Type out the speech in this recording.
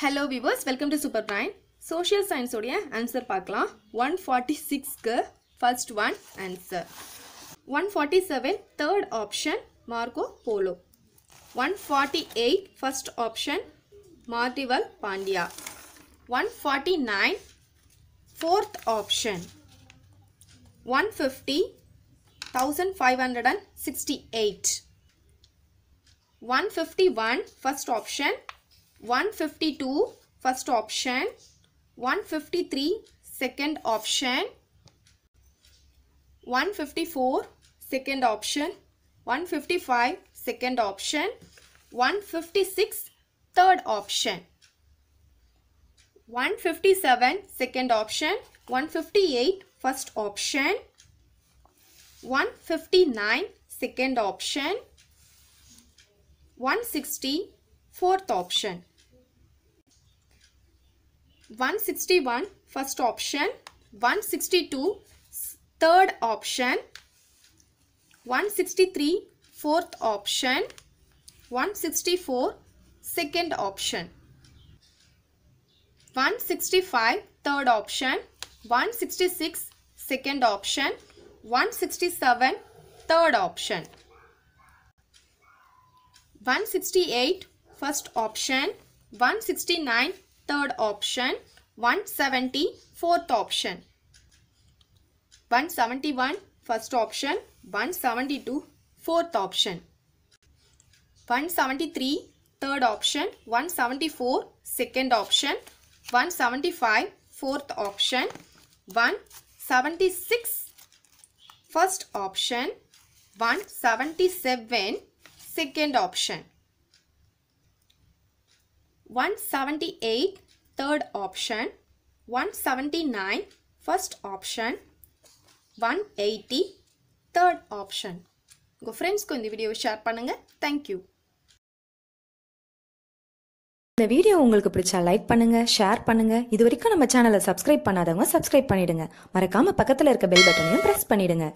Hello viewers welcome to super brain social சயின்ஸோடைய answer பார்க்கலாம். One forty சிக்ஸ்க்கு first one answer one forty seven third option Marco Polo one forty eight first option மார்டிவல் Pandya one forty nine fourth option one fifty thousand five hundred and sixty eight one fifty one first option 152 first option. 153 second option. 154 second option. 155 second option. 156 third option. 157 second option. 158 first option. 159 second option. 160 fourth option 161 first option. 162 third option. 163 fourth option. 164 second option. 165 third option. 166 second option. 167 third option. 168 first option. 169 third option 170 fourth option. 171 first option 172 fourth option. 173 third option 174 second option 175 fourth option 176 first option 177 second option 178 third option. 179 first option. 180 third option. உங்கள் ஃப்ரெண்ட்ஸ்க்கு இந்த video share பண்ணுங்கள் thank you இந்த video உங்களுக்கு பிடிச்சா like பண்ணுங்க share பண்ணுங்க. இது வரைக்கும் நம்ம சேனலை சப்ஸ்கிரைப் பண்ணாதவங்க சப்ஸ்கிரைப் பண்ணிடுங்க. மறக்காம பக்கத்தில் இருக்க பெல் பட்டனையும் ப்ரெஸ் பண்ணிடுங்க.